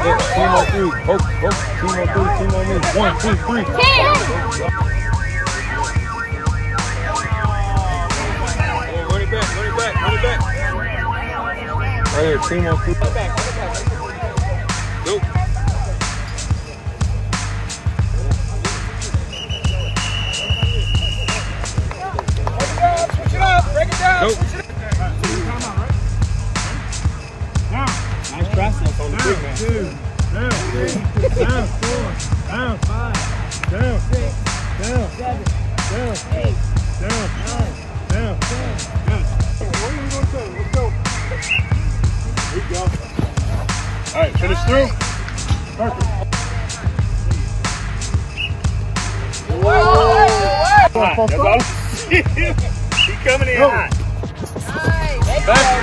Team on three. Hope, hope. Team on three. Team on me. One, two, three. Run it back. Run it back. Run it back. Right here. Team on three. Switch it up. Break it down. Go. Switch Nice on the big man. Two. Down. Three. Down. Four. Down. Five. Down. Six. Down. Seven. Down. Eight. Down. Nine. Down. Ten. What are you going to do? Let's go. There you go. All right. Finish through. Perfect. That's all I see. He coming in hot. Back.